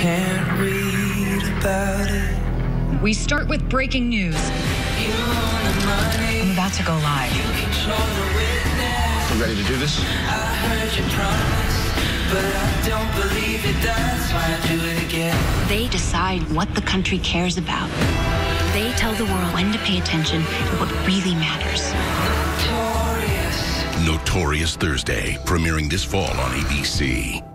can't read about it. We start with breaking news. I'm about to go live. control the. You ready to do this? I heard your promise, but I don't believe it. That's why I do it again. They decide what the country cares about. They tell the world when to pay attention and what really matters. Notorious. Notorious Thursday, premiering this fall on ABC.